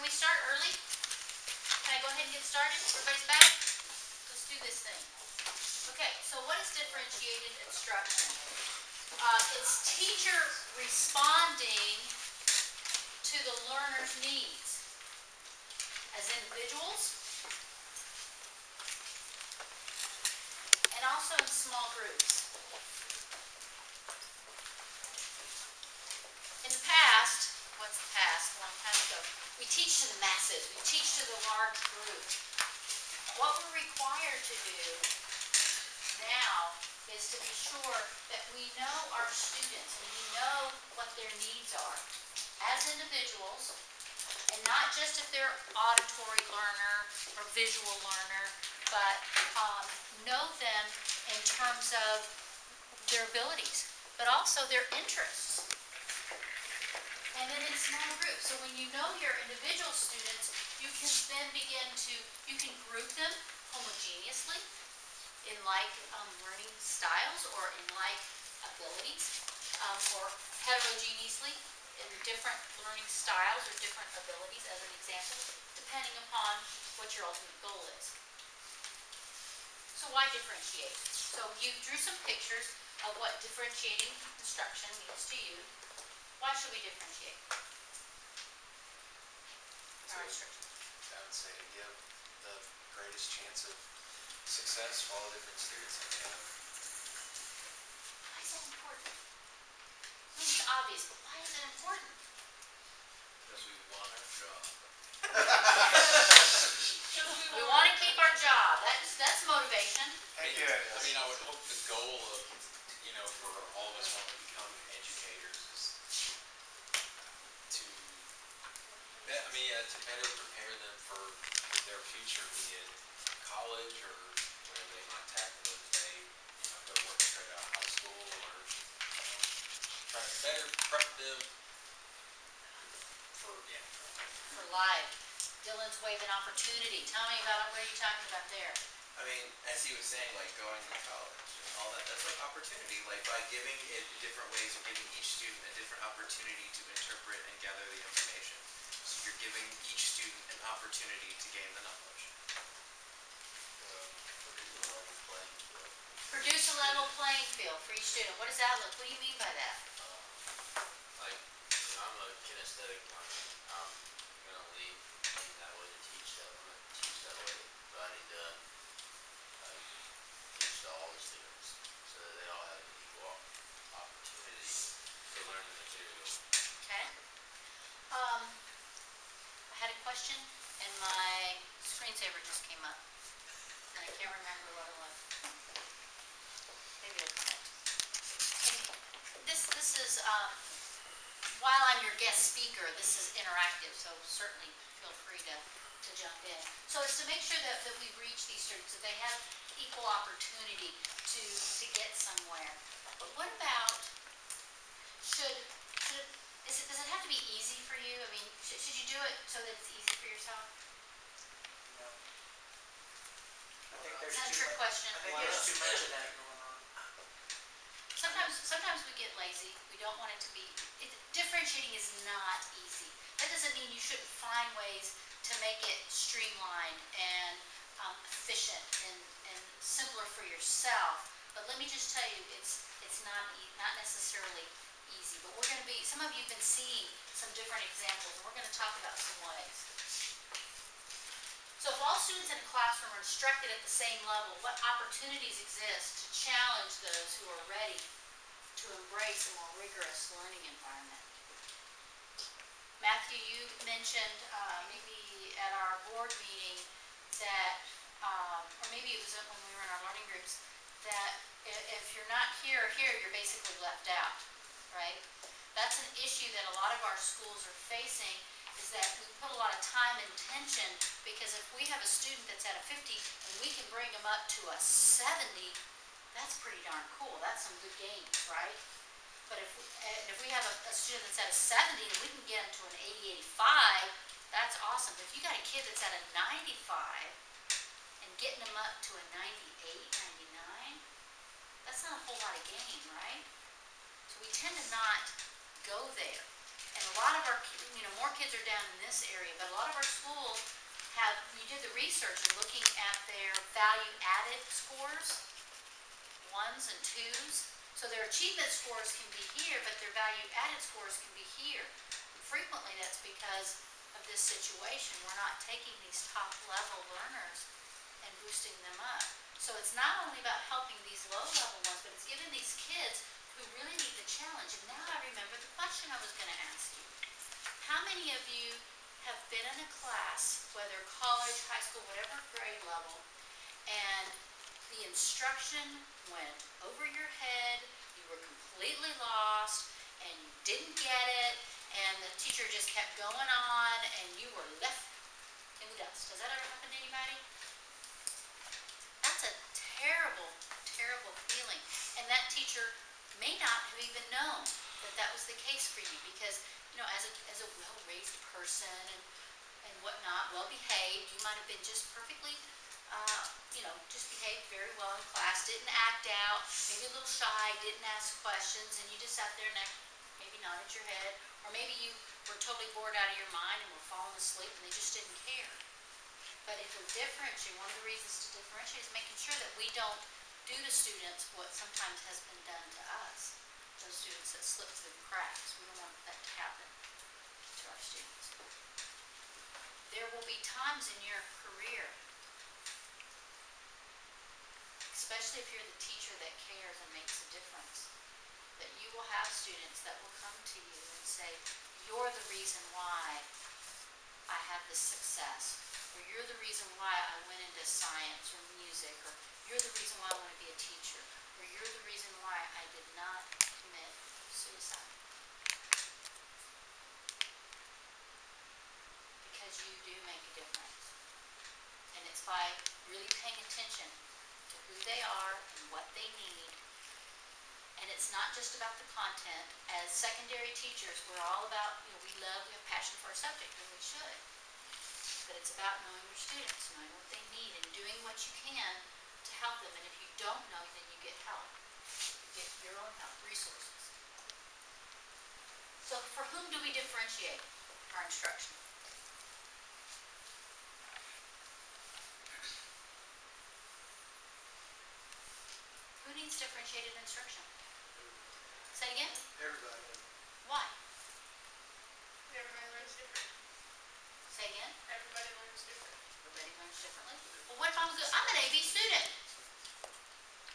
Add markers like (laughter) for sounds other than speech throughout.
can we start early? Can I go ahead and get started? Everybody's back? Let's do this thing. Okay, so what is differentiated instruction? Uh, it's teacher responding to the learner's needs as individuals and also in small groups. In the past, what's the past, a long time ago, we teach to the masses, we teach to the large group. What we're required to do now is to be sure that we know our students and we know what their needs are as individuals, and not just if they're auditory learner or visual learner, but um, know them in terms of their abilities, but also their interests. Then in small groups, so when you know your individual students, you can then begin to, you can group them homogeneously in like um, learning styles or in like abilities, um, or heterogeneously in different learning styles or different abilities as an example, depending upon what your ultimate goal is. So why differentiate? So you drew some pictures of what differentiating instruction means to you. Why should we differentiate? Our instruction. I would say to give the greatest chance of success for all the different students that we have. Why is that important? I mean, it's obvious, but why is it important? Because we want our job. We want to keep our job. That's, that's motivation. Thank you. I mean, I would hope the goal of, you know, for all of us want to become educators is to, be- I to better prepare them for their future, be it college or whatever they might tackle if they, you know, go work straight out of high school or um, try to better prep them for, yeah, for For life. Dylan's waving opportunity. Tell me about it. What are you talking about there? I mean, as he was saying, like going to college and all that, that's like opportunity. Like by giving it different ways of giving each student a different opportunity to interpret and gather the information. So you're giving each student an opportunity to gain the knowledge. Produce a level playing field for each student. What does that look? What do you mean by that? Um, like, you know, I'm a kinesthetic, I'm, I'm gonna lean, lean that way to teach that, I'm gonna teach that way, but I need to, like, teach to all the students, so that they all have an equal opportunity to learn the material. Okay. Um, I had a question and my screensaver just came up. And I can't remember what it was. Maybe it'll come This, this is, um, while I'm your guest speaker, this is interactive, so certainly feel free to, to jump in. So it's to make sure that, that we reach these students, that they have equal opportunity to, to get somewhere. But what about, should, should, is it, does it have to be easy for you? I mean, should, should you do it so that it's easy for yourself? I there's Is that a trick question? I think there's too much of that going on. Sometimes, sometimes we get lazy. We don't want it to be, it, differentiating is not easy. That doesn't mean you shouldn't find ways to make it streamlined and um, efficient and, and simpler for yourself. But let me just tell you, it's, it's not, e- not necessarily easy. But we're gonna be, some of you have been seeing some different examples, and we're gonna talk about some ways. So if all students in a classroom are instructed at the same level, what opportunities exist to challenge those who are ready to embrace a more rigorous learning environment? Matthew, you mentioned, uh, maybe at our board meeting that, um, or maybe it was when we were in our learning groups, that if you're not here or here, you're basically left out, right? That's an issue that a lot of our schools are facing, that we put a lot of time and attention, because if we have a student that's at a fifty, and we can bring them up to a seventy, that's pretty darn cool, that's some good gains, right? But if, and if we have a, a student that's at a seventy, and we can get them to an 80, 85, that's awesome, but if you got a kid that's at a ninety-five, and getting them up to a 98, 99, that's not a whole lot of gain, right? So we tend to not go there. And a lot of our, you know, more kids are down in this area, but a lot of our schools have, you did the research looking at their value added scores, ones and twos. So their achievement scores can be here, but their value added scores can be here. And Frequently, that's because of this situation. We're not taking these top level learners and boosting them up. So it's not only about helping these low level ones, but it's giving these kids who really need the challenge. And now I remember the question I was gonna ask you. How many of you have been in a class, whether college, high school, whatever grade level, and the instruction went over your head, you were completely lost, and you didn't get it, and the teacher just kept going on, and you were left in the dust. Has that ever happened to anybody? That's a terrible, terrible feeling. And that teacher may not have even known that that was the case for you, because, you know, as a, as a well-raised person and, and whatnot, well-behaved, you might have been just perfectly, uh, you know, just behaved very well in class, didn't act out, maybe a little shy, didn't ask questions, and you just sat there and maybe nodded your head, or maybe you were totally bored out of your mind and were falling asleep and they just didn't care. But if we differentiate, one of the reasons to differentiate is making sure that we don't do to students what sometimes has been done to us. Those students that slip through the cracks, we don't want that to happen to our students. There will be times in your career, especially if you're the teacher that cares and makes a difference, that you will have students that will come to you and say, you're the reason why I have this success, or you're the reason why I went into science or music, or you're the reason why I want to be a teacher, or you're the reason why I did not commit suicide. Because you do make a difference. And it's by really paying attention to who they are and what they need. And it's not just about the content. As secondary teachers, we're all about, you know, we love, we have passion for our subject, and we should. But it's about knowing your students, knowing what they need, and doing what you can to help them. And if you don't know, then you get help. You get your own help, resources. So for whom do we differentiate our instruction? Who needs differentiated instruction? Say again? Everybody. Why? Everybody learns different. Say again? Everybody learns different. Everybody learns differently. What if I'm good, I'm an AB student?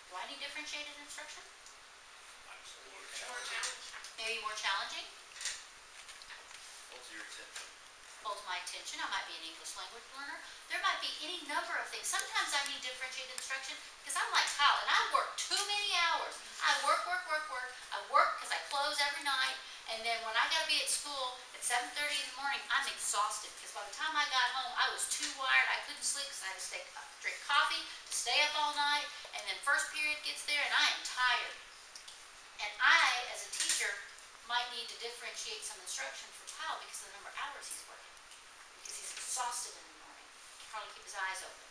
Do I need differentiated instruction? More. Maybe more challenging? Holds your attention. holds my attention, I might be an English language learner. There might be any number of things. Sometimes I need differentiated instruction because I'm like Kyle and I work too many hours. I work, work, work, work. I work because I close every night. And then when I gotta be at school at seven thirty in the morning, I'm exhausted because by the time I got home, I was too wired. I couldn't sleep because I had to stay, uh, drink coffee, stay up all night. And then first period gets there and I am tired. And I, as a teacher, might need to differentiate some instruction for Kyle because of the number of hours he's working. Because he's exhausted in the morning, can hardly keep his eyes open.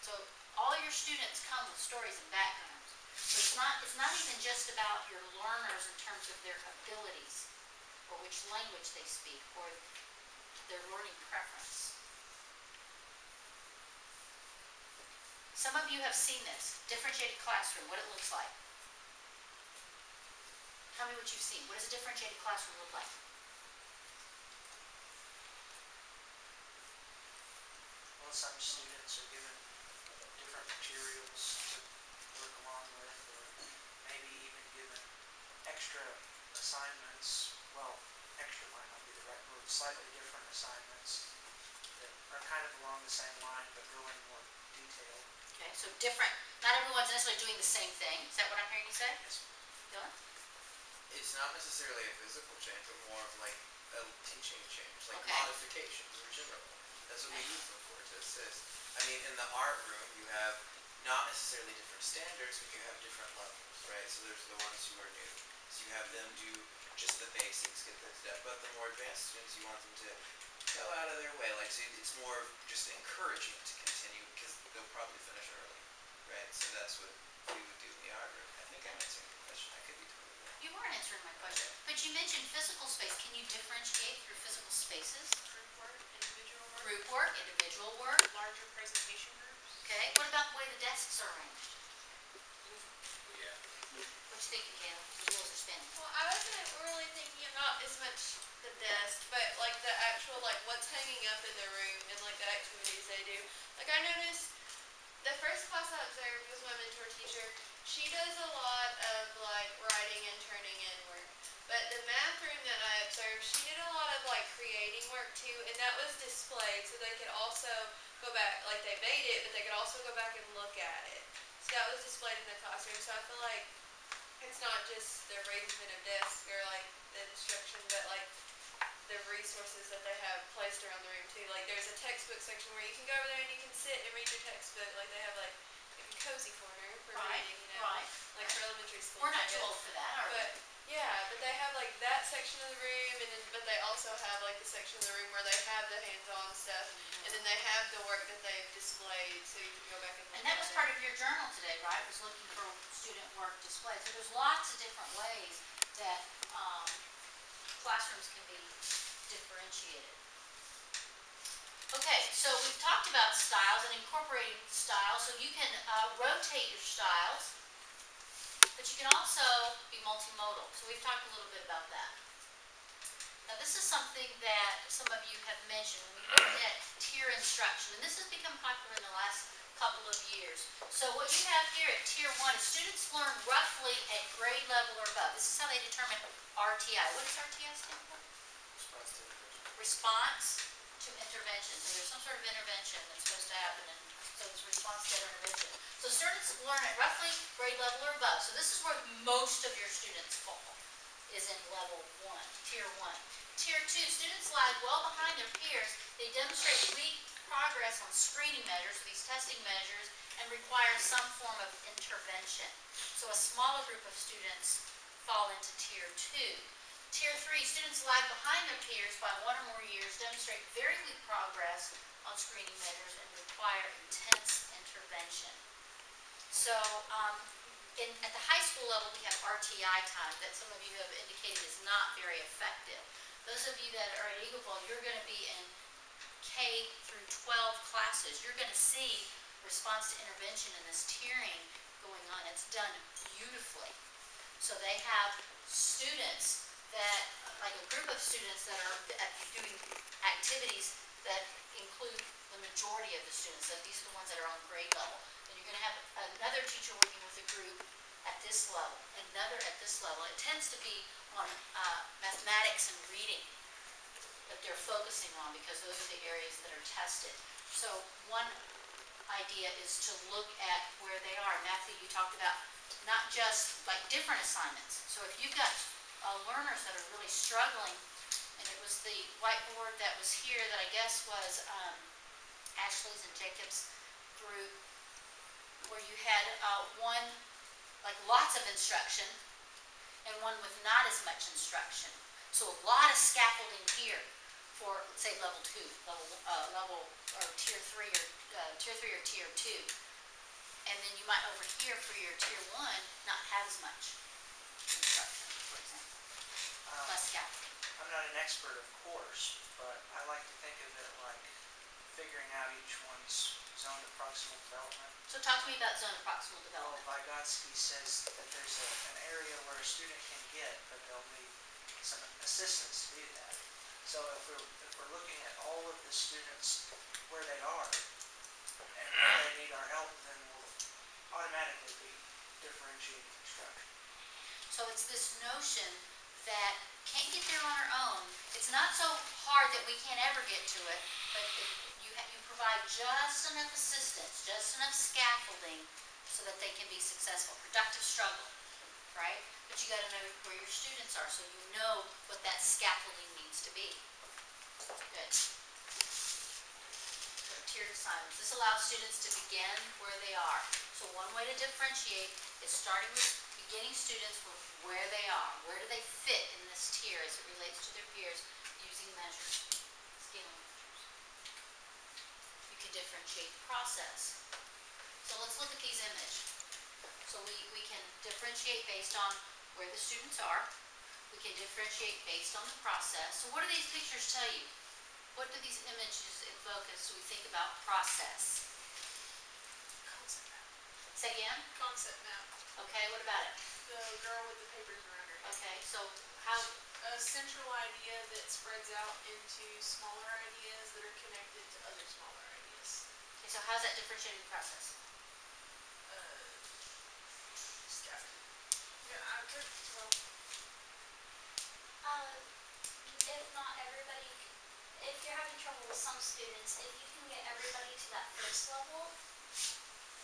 So all your students come with stories and backgrounds. It's not, it's not even just about your learners in terms of their abilities, or which language they speak, or their learning preference. Some of you have seen this, differentiated classroom, what it looks like. Tell me what you've seen. What does a differentiated classroom look like? Well, some students are given different materials to work along with, or maybe even given extra assignments. Well, extra might not be the right word, slightly different assignments that are kind of along the same line, but go in more detail. Okay, so different. Not everyone's necessarily doing the same thing. Is that what I'm hearing you say? Yes. Dylan? It's not necessarily a physical change, but more of like a teaching change, like Okay. modifications in general. That's what we use them for, to assist. I mean, in the art room, you have not necessarily different standards, but you have different levels, right? So there's the ones who are new. So you have them do just the basics, get the step. But the more advanced students, you want them to go out of their way. Like, so it's more of just encouragement to continue because they'll probably finish early, right? So that's what we would do in the art room. I think I'm answering your question. I could be totally wrong. You weren't answering my question, but you mentioned physical space. Can you differentiate through physical spaces? Group work, individual work, Group work, individual work, larger presentation groups. Okay? What about the way the desks are arranged? Yeah. What you thinking, Caleb? The wheels are spinning. Well, I wasn't really thinking about as much the desk, but like the actual like what's hanging up in the room and like the activities they do. Like I noticed the first class I observed was my mentor teacher. She does a lot of like writing and turning in work. But the math room that I observed, she did a lot of like creating work too, and that was displayed so they could also go back, like they made it, but they could also go back and look at it. So that was displayed in the classroom. So I feel like it's not just the arrangement of desks or like the instruction, but like the resources that they have placed around the room too. Like there's a textbook section where you can go over there and you can sit and read your textbook. Like they have like, a cozy corner for Right, reading, you know, right. like for elementary school. We're not too old for that, are we? But yeah, but they have like that section of the room, and then but they also have like the section of the room where they have the hands-on stuff, and then they have the work that they've displayed, so you can go back and look And that was part of your journal today, right? Was looking for student work displayed. So there's lots of different ways that, um, classrooms can be differentiated. Okay, so we've talked about styles and incorporating styles, so you can, uh, rotate your styles, but you can also be multimodal. So we've talked a little bit about that. Now, this is something that some of you have mentioned, we looked at tier instruction, and this has become popular in the last couple of years. So what you have here at tier one is students learn roughly at grade level or above. This is how they determine RTI. What does RTI stand for? Response. Response to intervention. So there's some sort of intervention that's supposed to happen, and so it's response to intervention. So students learn at roughly grade level or above. So this is where most of your students fall, is in level one, tier one. Tier two, students lag well behind their peers. They demonstrate weak progress on screening measures, these testing measures, and require some form of intervention. So a smaller group of students fall into tier two. Tier three, students lag behind their peers by one or more years, demonstrate very weak progress on screening measures, and require intense intervention. So, um, in, at the high school level, we have RTI time that some of you have indicated is not very effective. Those of you that are at Eagleville, you're gonna be in K through twelve classes. You're gonna see response to intervention in this tiering going on. It's done beautifully. So they have students that, like a group of students that are doing activities that include the majority of the students, so these are the ones that are on grade level. And you're gonna have another teacher working with a group at this level, another at this level. It tends to be on, uh, mathematics and reading that they're focusing on because those are the areas that are tested. So one idea is to look at where they are. Matthew, you talked about not just like different assignments. So if you've got uh, learners that are really struggling, and it was the whiteboard that was here that I guess was um, Ashley's and Jacob's group, where you had uh, one, like lots of instruction, and one with not as much instruction. So a lot of scaffolding here for, say, level two, level, uh, level, or tier three, or, uh, tier three or tier two. And then you might over here for your tier one, not have as much Scaffolding. I'm not an expert, of course, but I like to think of it like figuring out each one's zone of proximal development. So talk to me about zone of proximal Well, development. Vygotsky says that there's a, an area where a student can get, but they'll need some assistance to do that. So if we're, if we're looking at all of the students where they are, and where they need our help, then we'll automatically be differentiating instruction. So it's this notion that can't get there on our own. It's not so hard that we can't ever get to it, but you, you provide just enough assistance, just enough scaffolding so that they can be successful. Productive struggle, right? But you gotta know where your students are, so you know what that scaffolding needs to be. Good. Tiered assignments. This allows students to begin where they are. So one way to differentiate is starting with beginning students with where they are. Where do they fit in this tier as it relates to their peers using measures, scaling measures. You can differentiate the process. So let's look at these images. So we, we can differentiate based on where the students are. We can differentiate based on the process. So what do these pictures tell you? What do these images evoke as we think about process? Concept map. Say again? Concept map. Okay, what about it? The girl with the papers around her. Okay, so how, A central idea that spreads out into smaller ideas that are connected to other smaller ideas. okay, so how's that differentiating process? Uh, scatter. Yeah, I could, well, Uh, if not everybody, if you're having trouble with some students, if you can get everybody to that first level,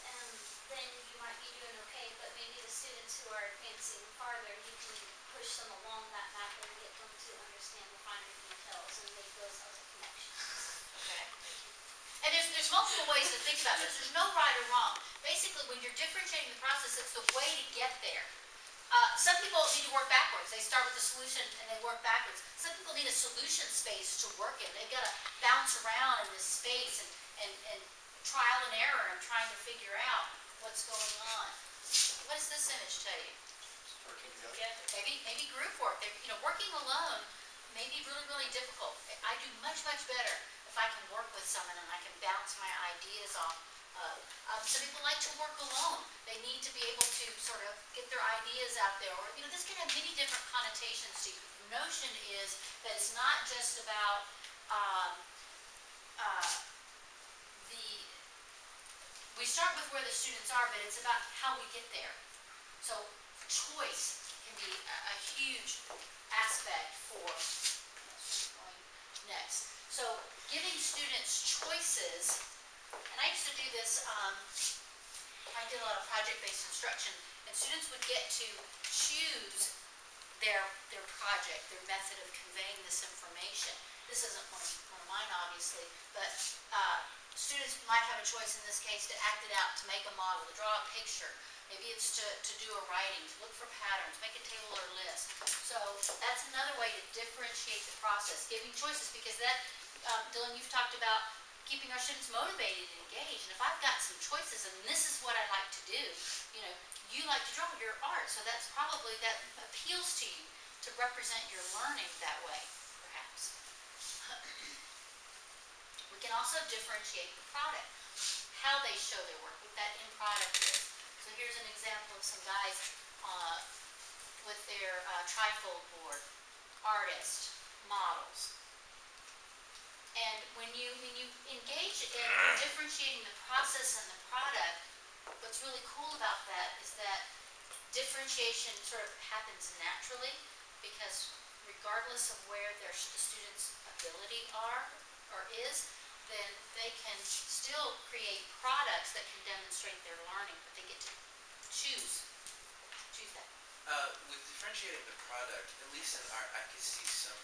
um, then you might be doing okay, but maybe the students who are advancing farther, you can push them along that map and get them to understand the finer details and make those other connections. Okay. And there's, there's multiple ways to think about this. There's no right or wrong. Basically, when you're differentiating the process, it's the way to get there. Uh, some people need to work backwards. They start with the solution and they work backwards. Some people need a solution space to work in. They've got to bounce around in this space and, and, and trial and error and trying to figure out what's going on. What does this image tell you? Working together. Maybe, maybe group work, They're, you know, working alone may be really, really difficult. I do much, much better if I can work with someone and I can bounce my ideas off. Uh, um, some people like to work alone. They need to be able to sort of get their ideas out there, or, you know, this can have many different connotations to you. The notion is that it's not just about, um, uh, we start with where the students are, but it's about how we get there. So choice can be a, a huge aspect for, next. So giving students choices, and I used to do this, um, I did a lot of project-based instruction, and students would get to choose their, their project, their method of conveying this information. This isn't one of, one of mine, obviously, but, uh, students might have a choice in this case to act it out, to make a model, to draw a picture. Maybe it's to, to do a writing, to look for patterns, make a table or list. So that's another way to differentiate the process, giving choices, because that, um, Dylan, you've talked about keeping our students motivated and engaged. And if I've got some choices and this is what I like to do, you know, you like to draw your art, so that's probably, that appeals to you to represent your learning that way, perhaps. We can also differentiate the product, how they show their work, what that end product is. So here's an example of some guys, uh, with their, uh, trifold board, artist, models. And when you, when you engage in differentiating the process and the product, what's really cool about that is that differentiation sort of happens naturally because regardless of where their, the student's ability are or is, then they can still create products that can demonstrate their learning, but they get to choose, choose that. Uh, with differentiating the product, at least in art, I could see some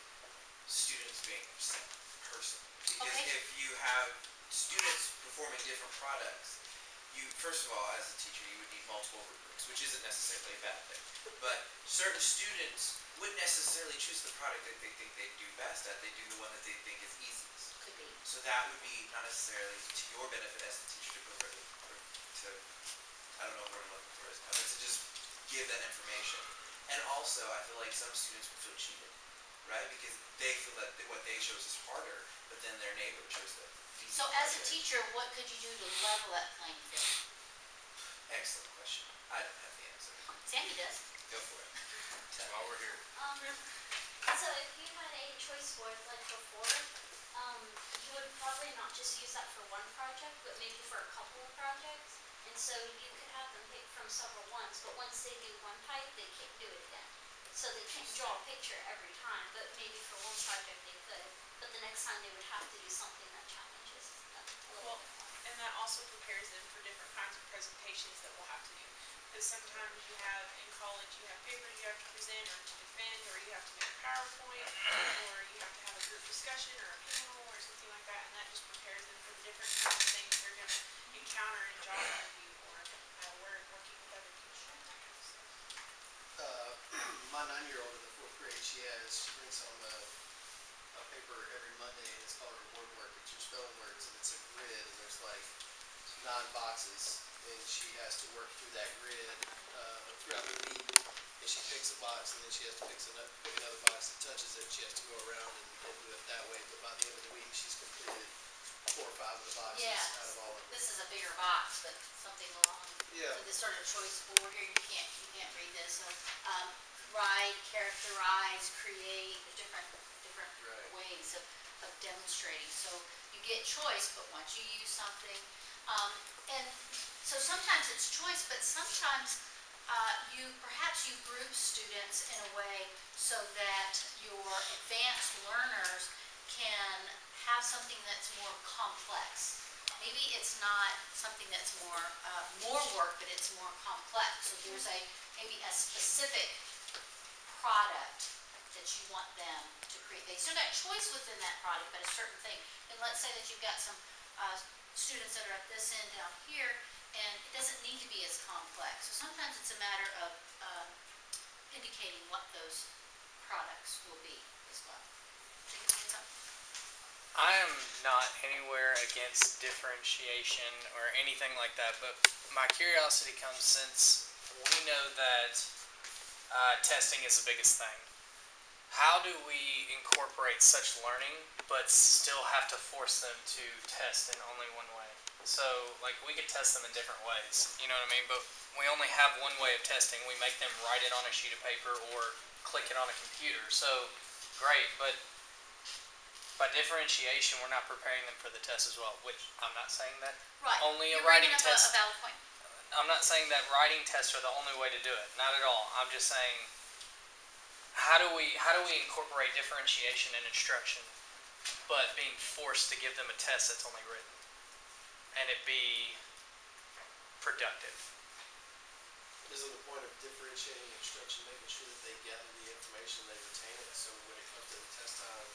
students being upset personally. Because Okay. if you have students performing different products, you, first of all, as a teacher, you would need multiple rubrics, which isn't necessarily a bad thing. But certain students wouldn't necessarily choose the product that they think they do best at, they do the one that they think is easiest. Could be. So that would be not necessarily to your benefit as the teacher to provide, to, I don't know what I'm looking for, but to just give that information. And also, I feel like some students will feel cheated, right? Because they feel that what they chose is harder, but then their neighbor chose the So as a teacher, what could you do to level that playing field? Excellent question. I don't have the answer. Sandy does. Go for it. That's why we're here. Um, so if you had a choice board like before, you would probably not just use that for one project, but maybe for a couple of projects. And so you could have them pick from several ones, but once they do one type, they can't do it again. So they can't draw a picture every time, but maybe for one project they could. But the next time they would have to do something that challenges them Well. And that also prepares them for different kinds of presentations that we'll have to do. Because sometimes you have, in college, you have papers you have to present or to defend, or you have to make a PowerPoint, or you have to have a group discussion or a panel like that, and that just prepares them for the different kinds of things they're gonna encounter in job interview or, uh, where, working with other people, that kind of stuff. Uh, (clears throat) my nine-year-old in the fourth grade, she has, she brings home a, paper every Monday, and it's called her word work, it's your spelling words, and it's a grid, and there's like nine boxes, and she has to work through that grid, uh, throughout the week. And she picks a box, and then she has to pick another, pick another box that touches it, she has to go around and, and do it that way, but by the end of the week, she's completed four or five of the boxes Yeah. out of all of them. This is a bigger box, but something along, Yeah. so this sort of choice board here, you can't, you can't read this, so, um, write, characterize, create, different, different Right. ways of, of demonstrating. So you get choice, but once you use something, um, and so sometimes it's choice, but sometimes, uh, you, perhaps you group students in a way so that your advanced learners can have something that's more complex. Maybe it's not something that's more, uh, more work, but it's more complex. So there's a, maybe a specific product that you want them to create. They still got choice within that product, but a certain thing. And let's say that you've got some, uh, students that are at this end down here, and it doesn't need to be as complex. So sometimes it's a matter of, um, indicating what those products will be as well. I am not anywhere against differentiation or anything like that, but my curiosity comes since we know that uh, testing is the biggest thing. How do we incorporate such learning but still have to force them to test in only? So, like, we could test them in different ways, you know what I mean? But we only have one way of testing. We make them write it on a sheet of paper or click it on a computer. So, great, but by differentiation, we're not preparing them for the test as well, which I'm not saying that. Right. Only a You're bringing writing test- A. I'm not saying that writing tests are the only way to do it. Not at all. I'm just saying, how do we how do we incorporate differentiation in instruction, but being forced to give them a test that's only written, and it be productive? Isn't the point of differentiating instruction, making sure that they gather the information, they retain it, so when it comes to the test time,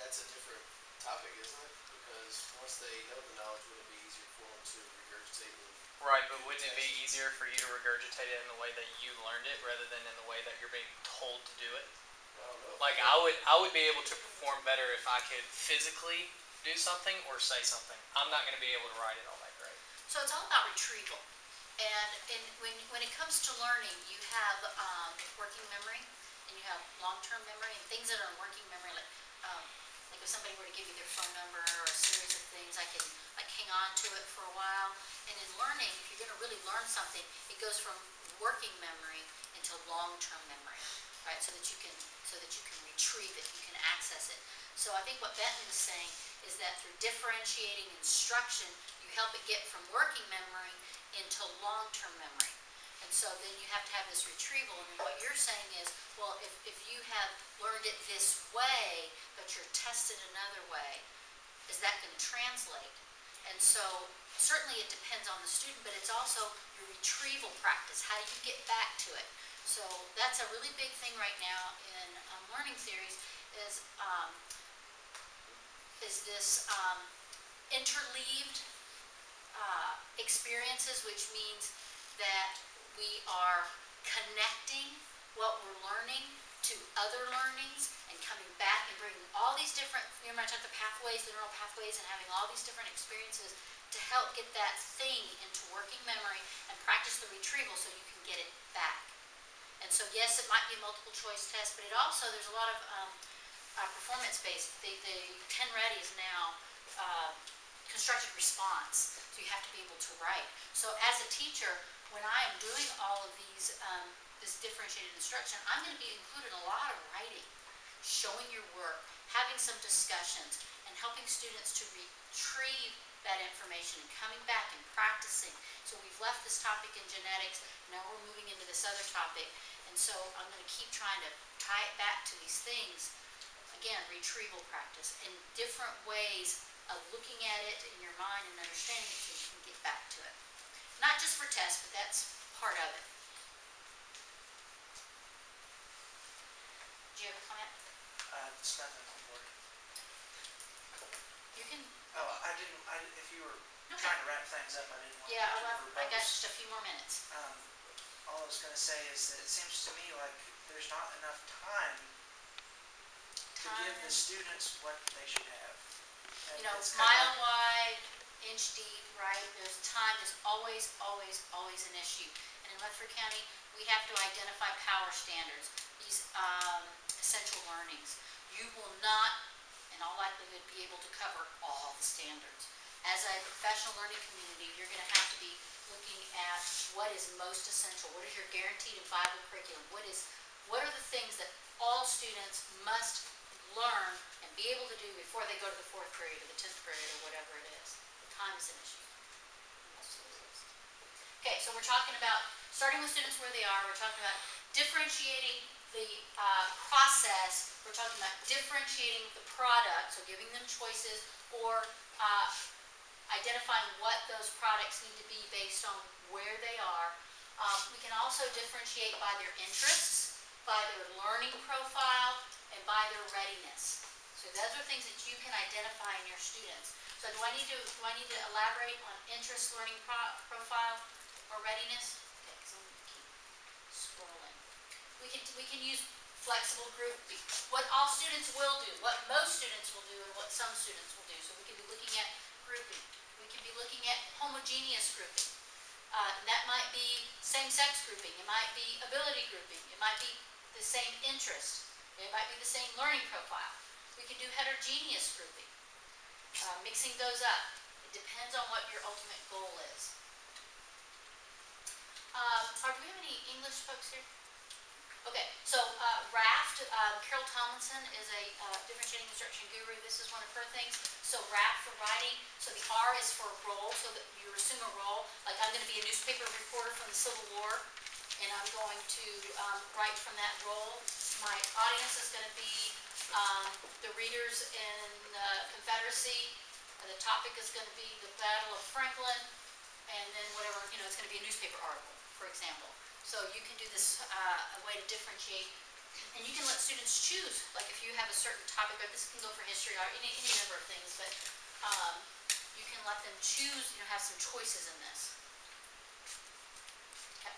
that's a different topic, isn't it? Because once they know the knowledge, would it be easier for them to regurgitate it? Right, but wouldn't it be easier for you to regurgitate it in the way that you learned it rather than in the way that you're being told to do it? I don't know. Like I would, I would be able to perform better if I could physically do something or say something. I'm not going to be able to write it all that great. So it's all about retrieval. And, and when, when it comes to learning, you have, um, working memory, and you have long-term memory, and things that are working memory, like, um, like if somebody were to give you their phone number or a series of things, I can, like, hang on to it for a while. And in learning, if you're gonna really learn something, it goes from working memory into long-term memory, right? So that you can, so that you can retrieve it, you can access it. So I think what Benton is saying is that through differentiating instruction, you help it get from working memory into long-term memory. And so then you have to have this retrieval, and what you're saying is, well, if, if you have learned it this way, but you're tested another way, is that gonna translate? And so certainly it depends on the student, but it's also your retrieval practice, how do you get back to it? So that's a really big thing right now in, um, learning theories, is, um, is this, um, interleaved, uh, experiences, which means that we are connecting what we're learning to other learnings and coming back and bringing all these different, the pathways, the neural pathways, and having all these different experiences to help get that thing into working memory and practice the retrieval so you can get it back. And so yes, it might be a multiple choice test, but it also, there's a lot of, um, uh, performance-based, the, the Ten Ready is now, uh, constructed response, so you have to be able to write. So as a teacher, when I am doing all of these, um, this differentiated instruction, I'm gonna be including a lot of writing, showing your work, having some discussions, and helping students to retrieve that information and coming back and practicing. So we've left this topic in genetics, now we're moving into this other topic, and so I'm gonna keep trying to tie it back to these things. Again, retrieval practice, and different ways of looking at it in your mind and understanding it so you can get back to it. Not just for tests, but that's part of it. Do you have a comment? Uh, it's nothing on board. You can, Oh, I didn't, I, if you were okay. trying to wrap things up, I didn't want to. Yeah, I got just a few more minutes. Um, all I was gonna say is that it seems to me like there's not enough time to give the students what they should have. And You know, it's mile wide, inch deep, right? There's time is always, always, always an issue. And in Rutherford County, we have to identify power standards, these, um, essential learnings. You will not, in all likelihood, be able to cover all the standards. As a professional learning community, you're gonna have to be looking at what is most essential, what is your guaranteed and viable curriculum, what is, what are the things that all students must learn and be able to do before they go to the fourth grade or the tenth grade or whatever it is. Time is an issue. Okay, so we're talking about, starting with students where they are, we're talking about differentiating the, uh, process, we're talking about differentiating the product, so giving them choices, or, uh, identifying what those products need to be based on where they are. Um, we can also differentiate by their interests, by their learning profile, and by their readiness. So those are things that you can identify in your students. So do I need to, do I need to elaborate on interest, learning pro- profile, or readiness? Okay, so I'm gonna keep scrolling. We can, we can use flexible grouping, what all students will do, what most students will do, and what some students will do. So we can be looking at grouping. We can be looking at homogeneous grouping. Uh, that might be same-sex grouping, it might be ability grouping, it might be the same interest, it might be the same learning profile. We can do heterogeneous grouping, uh, mixing those up. It depends on what your ultimate goal is. Um, are, do we have any English folks here? Okay, so, uh, RAFT, uh, Carol Tomlinson is a, uh, differentiating instruction guru, this is one of her things. So RAFT for writing, so the R is for role, so that you assume a role, like I'm gonna be a newspaper reporter from the Civil War, and I'm going to, um, write from that role. My audience is gonna be, um, the readers in the Confederacy, the topic is gonna be the Battle of Franklin, and then whatever, you know, it's gonna be a newspaper article, for example. So you can do this, uh, a way to differentiate, and you can let students choose, like if you have a certain topic, or this can go for history, or any, any number of things, but, um, you can let them choose, you know, have some choices in this. Okay.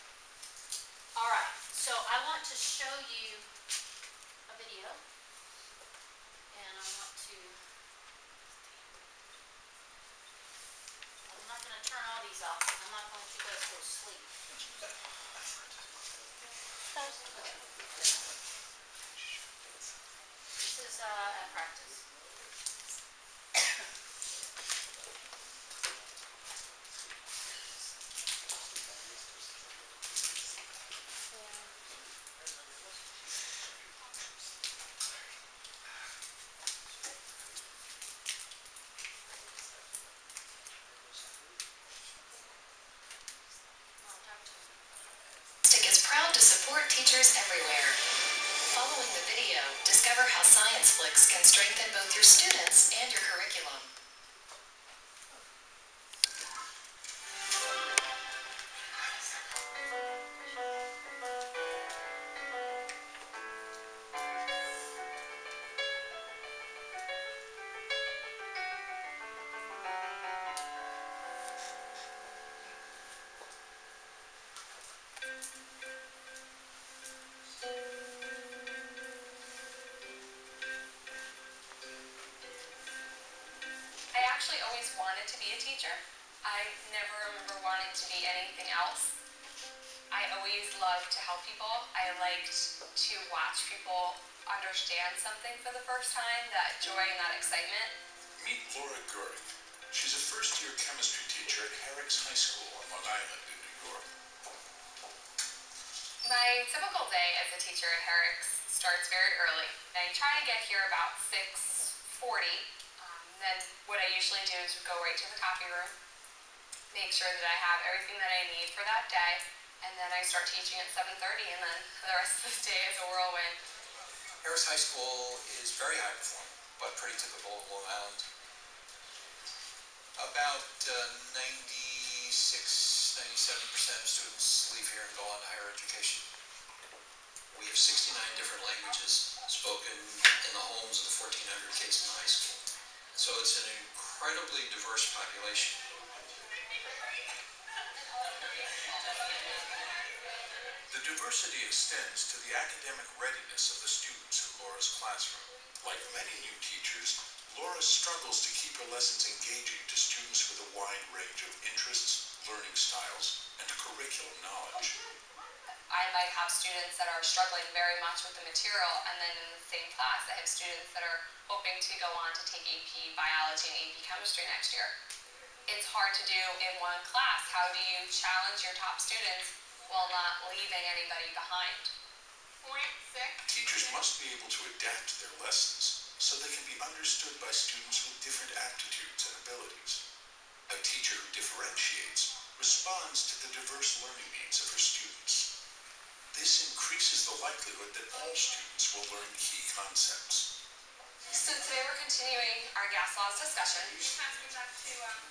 All right, so I want to show you a video, and I want to I'm not gonna turn all these off, I'm not going to you guys go to sleep. Okay. This is, uh, a practice. I'll talk to him. Stick is proud to support teachers everywhere. Following the video, discover how ScienceFlix can strengthen both your students and your curriculum. Always wanted to be a teacher. I never remember wanting to be anything else. I always loved to help people. I liked to watch people understand something for the first time, that joy and that excitement. Meet Laura Girth. She's a first-year chemistry teacher at Herricks High School on Long Island in New York. My typical day as a teacher at Herricks starts very early. I try to get here about 6:40. Then what I usually do is go right to the copy room, make sure that I have everything that I need for that day, and then I start teaching at 7:30, and then (laughs) the rest of the day is a whirlwind. Herricks High School is very high performing, but pretty typical of Long Island. About uh, 96, 97% of students leave here and go on to higher education. We have 69 different languages spoken in the homes of the 1,400 kids in the high school. So it's an incredibly diverse population. The diversity extends to the academic readiness of the students in Laura's classroom. Like many new teachers, Laura struggles to keep her lessons engaging to students with a wide range of interests, learning styles, and curriculum knowledge. I might have students that are struggling very much with the material, and then in the same class, I have students that are hoping to go on to take AP biology and AP chemistry next year. It's hard to do in one class. How do you challenge your top students while not leaving anybody behind? Point six. Teachers must be able to adapt their lessons so they can be understood by students with different aptitudes and abilities. A teacher who differentiates responds to the diverse learning needs of her students. This increases the likelihood that all students will learn key concepts. So today we're continuing our gas laws discussion. Can you pass me back to, um,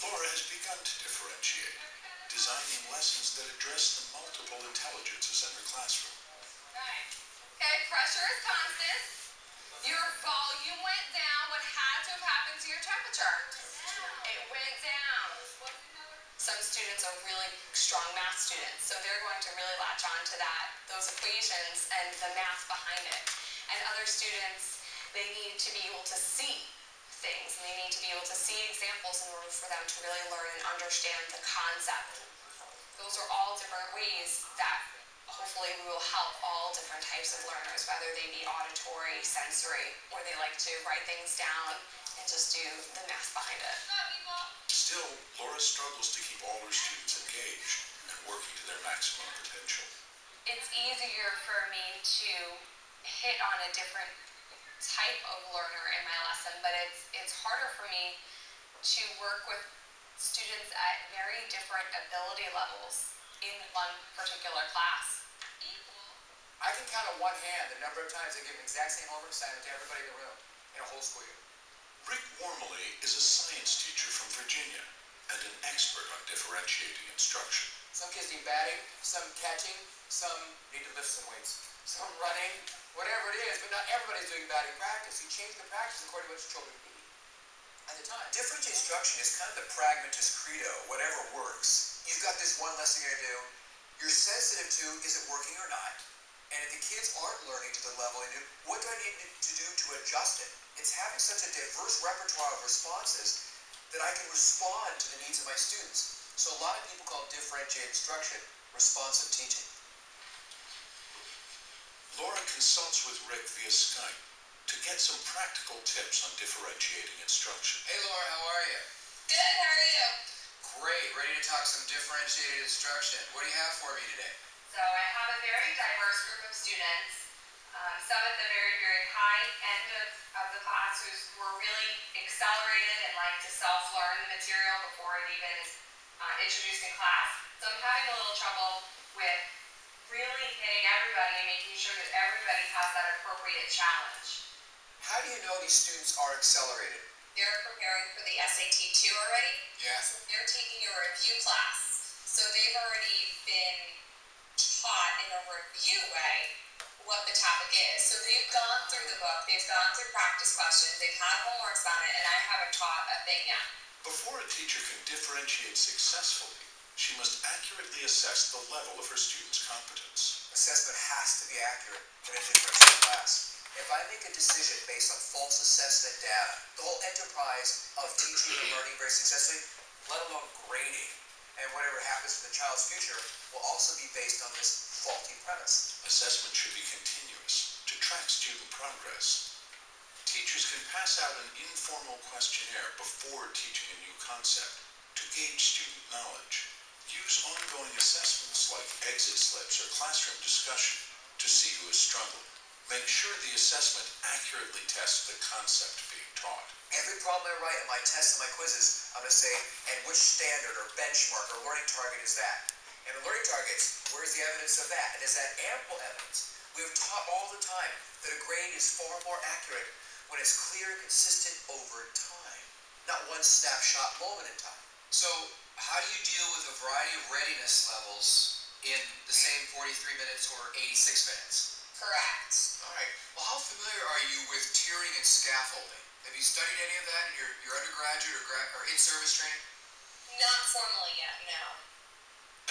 Laura has begun to differentiate, designing lessons that address the multiple intelligences in her classroom. Okay, pressure is constant. Your volume went down. What had to have happened to your temperature? It went down. Some students are really strong math students, so they're going to really latch on to that, those equations and the math behind it. And other students, they need to be able to see things, and they need to be able to see examples in order for them to really learn and understand the concept. Those are all different ways that hopefully we will help all different types of learners, whether they be auditory, sensory, or they like to write things down and just do the math behind it. Still, Laura struggles to keep all her students engaged and working to their maximum potential. It's easier for me to hit on a different type of learner in my lesson, but it's it's harder for me to work with students at very different ability levels in one particular class. I can count on one hand the number of times I give an exact same homework assignment to everybody in the room in a whole school year. Rick Wormeli is a science teacher from Virginia and an expert on differentiating instruction. Some kids need batting, some catching, some need to lift some weights, some running, whatever it is, but not everybody's doing batting practice. You change the practice according to what your children need at the time. Differentiated instruction is kind of the pragmatist credo, whatever works. You've got this one lesson you're gonna do, you're sensitive to, is it working or not? And if the kids aren't learning to the level they do, what do I need to do to adjust it? It's having such a diverse repertoire of responses that I can respond to the needs of my students. So a lot of people call differentiated instruction responsive teaching. Laura consults with Rick via Skype to get some practical tips on differentiating instruction. Hey Laura, how are you? Good, how are you? Great, ready to talk some differentiated instruction. What do you have for me today? So I have a very diverse group of students. Um, some at the very, very high end of, of the class who's, who are really accelerated and like to self-learn the material before it even is uh, introduced in class. So I'm having a little trouble with really hitting everybody and making sure that everybody has that appropriate challenge. How do you know these students are accelerated? They're preparing for the SAT 2 already. Yeah. So they're taking a review class. So they've already been taught in a review way what the topic is. So they've gone through the book, they've gone through practice questions, they've had homeworks on it, and I haven't taught a thing yet. Before a teacher can differentiate successfully, she must accurately assess the level of her students' competence. Assessment has to be accurate in a differentiated class. If I make a decision based on false assessment data, the whole enterprise of teaching and learning very successfully, let alone grading, to the child's future, will also be based on this faulty premise. Assessment should be continuous to track student progress. Teachers can pass out an informal questionnaire before teaching a new concept to gauge student knowledge. Use ongoing assessments like exit slips or classroom discussion to see who is struggling. Make sure the assessment accurately tests the concept being taught. Every problem I write in my tests and my quizzes, I'm going to say, and which standard or benchmark or learning target is that? And the learning targets, where's the evidence of that? And is that ample evidence? We have taught all the time that a grade is far more accurate when it's clear and consistent over time, not one snapshot moment in time. So, how do you deal with a variety of readiness levels in the same 43 minutes or 86 minutes? Correct. All right. Well, how familiar are you with tiering and scaffolding? Have you studied any of that in your, your undergraduate or, grad, or in-service training? Not formally yet, no.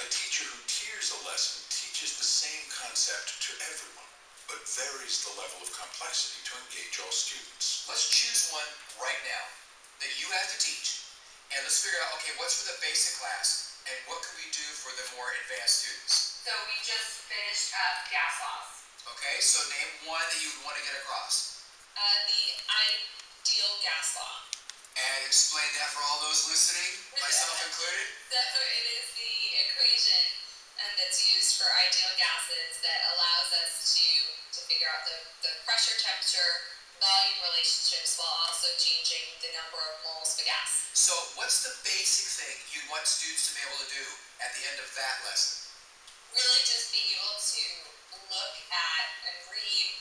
A teacher who tiers a lesson teaches the same concept to everyone, but varies the level of complexity to engage all students. Let's choose one right now that you have to teach. And let's figure out, okay, what's for the basic class? And what can we do for the more advanced students? So we just finished up gas laws. Okay, so name one that you would want to get across. Uh, the ideal gas law. And explain that for all those listening, myself included. So it is the equation um, that's used for ideal gases that allows us to, to figure out the, the pressure, temperature, volume relationships while also changing the number of moles of gas. So what's the basic thing you want students to be able to do at the end of that lesson? Really just be able to look at and read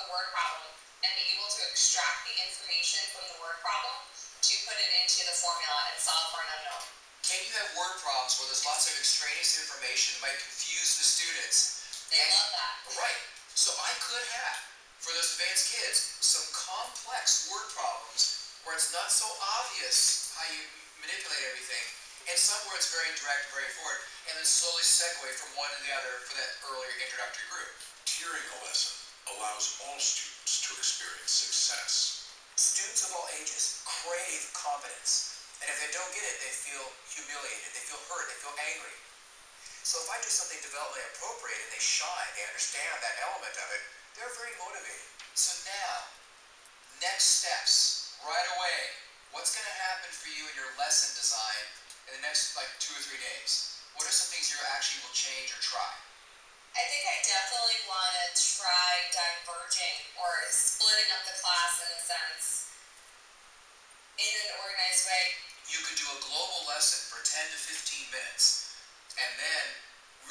a word problem and be able to extract the information from the word problem to put it into the formula and solve for an unknown. Can you have word problems where there's lots of extraneous information that might confuse the students? They And- love that. Right. So I could have, for those advanced kids, some complex word problems where it's not so obvious how you manipulate everything, and some where it's very direct, very forward, and then slowly segue from one to the other for that earlier introductory group. Tiering a lesson allows all students to experience success. Students of all ages crave competence. And if they don't get it, they feel humiliated, they feel hurt, they feel angry. So if I do something developmentally appropriate and they shine, they understand that element of it, they're very motivated. So now, next steps, right away, what's gonna happen for you in your lesson design in the next like two or three days? What are some things you actually will change or try? I think I definitely want to try diverging or splitting up the class in a sense in an organized way. you could do a global lesson for 10 to 15 minutes and then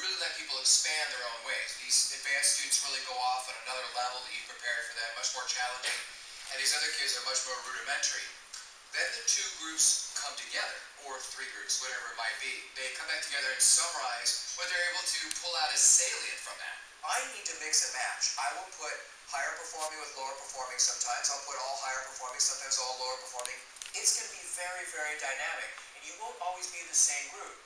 really let people expand their own ways. These advanced students really go off on another level that you've prepared for them, much more challenging, and these other kids are much more rudimentary. Then the two groups come together, or three groups, whatever it might be. They come back together and summarize what they're able to pull out as salient from that. I need to mix and match. I will put higher performing with lower performing sometimes. I'll put all higher performing, sometimes all lower performing. It's going to be very, very dynamic, and you won't always be in the same group.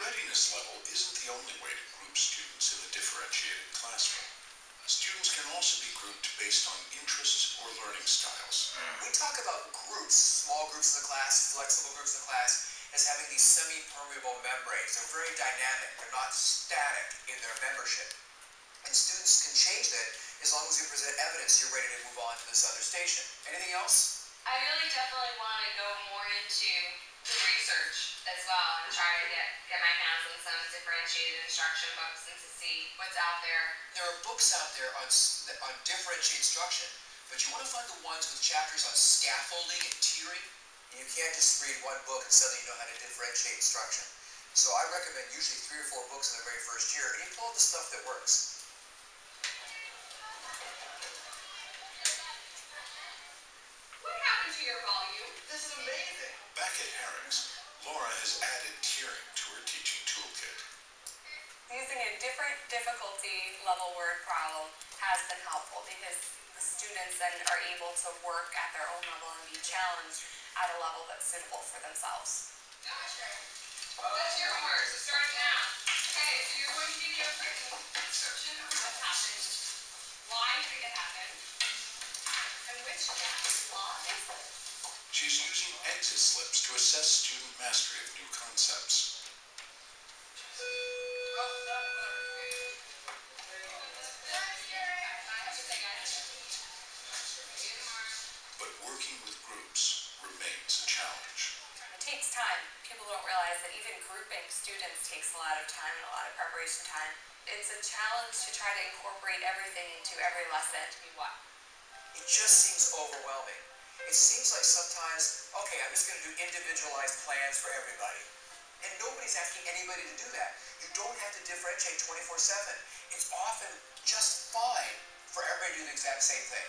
Readiness level isn't the only way to group students in a differentiated classroom. Students can also be grouped based on interests or learning styles. Hmm. We talk about groups, small groups in the class, flexible groups in the class, as having these semi-permeable membranes. They're very dynamic. They're not static in their membership. And students can change that as long as you present evidence you're ready to move on to this other station. Anything else? I really definitely want to go more into the research as well and try to get, get my hands on some differentiated instruction books and to see what's out there. There are books out there on, on differentiated instruction, but you want to find the ones with chapters on scaffolding and tiering. And you can't just read one book and suddenly you know how to differentiate instruction. So I recommend usually three or four books in the very first year, and you pull out the stuff that works. What happened to your volume? This is amazing. Back at Herricks, Laura has added tiering to her teaching toolkit. Using a different difficulty level word problem has been helpful because the students then are able to work at their own level and be challenged at a level that's suitable for themselves. Gotcha. That's your homework, so start now. Okay, so you're going to give me a written description of what happened, why did it happen, and which gas law is it? She's using slips to assess student mastery of new concepts. But working with groups remains a challenge. It takes time. People don't realize that even grouping students takes a lot of time and a lot of preparation time. It's a challenge to try to incorporate everything into every lesson to be what? It just seems overwhelming. It seems like sometimes, okay, I'm just going to do individualized plans for everybody. And nobody's asking anybody to do that. You don't have to differentiate 24 7. It's often just fine for everybody to do the exact same thing.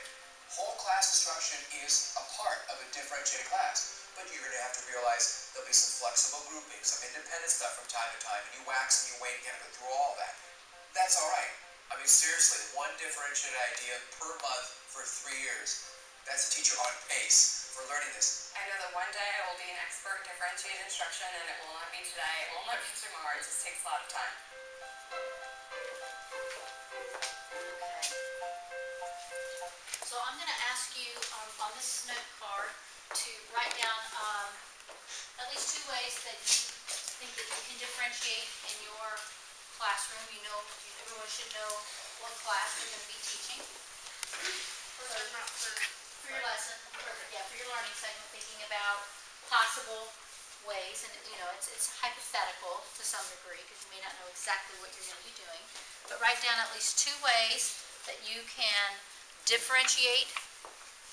Whole class instruction is a part of a differentiated class, but you're going to have to realize there'll be some flexible grouping, some independent stuff from time to time, and you wax and you wane, you to go through all that. That's all right. I mean, seriously, one differentiated idea per month for three years. That's a teacher on pace for learning this. I know that one day I will be an expert in differentiated instruction and it will not be today, it will not be tomorrow, it just takes a lot of time. So I'm gonna ask you, um, on this note card, to write down, um, at least two ways that you think that you can differentiate in your classroom, you know, everyone should know what class they're gonna be teaching. Or they're not for, For your lesson, for, yeah, for your learning segment, thinking about possible ways, and, you know, it's, it's hypothetical to some degree, because you may not know exactly what you're gonna be doing. But write down at least two ways that you can differentiate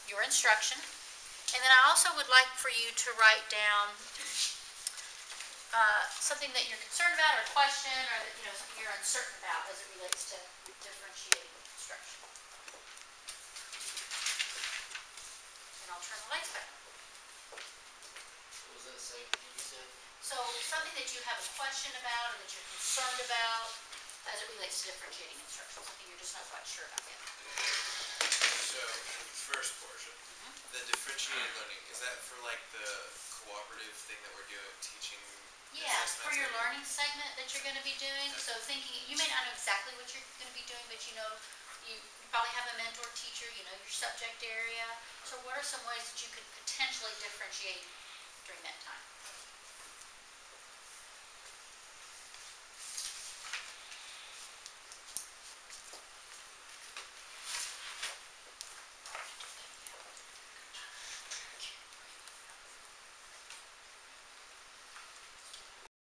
your instruction. And then I also would like for you to write down, uh, something that you're concerned about, or a question, or that, you know, something you're uncertain about as it relates to differentiating instruction. And I'll turn the lights back. What was that second thing you said? So something that you have a question about or that you're concerned about as it relates to differentiating instruction, something you're just not quite sure about yet. So, first portion, mm-hmm. the differentiated learning, is that for like the cooperative thing that we're doing, teaching? Yeah, for your learning segment that you're gonna be doing, so thinking, you may not know exactly what you're gonna be doing, but you know, you probably have a mentor teacher, you know your subject area. So what are some ways that you could potentially differentiate during that?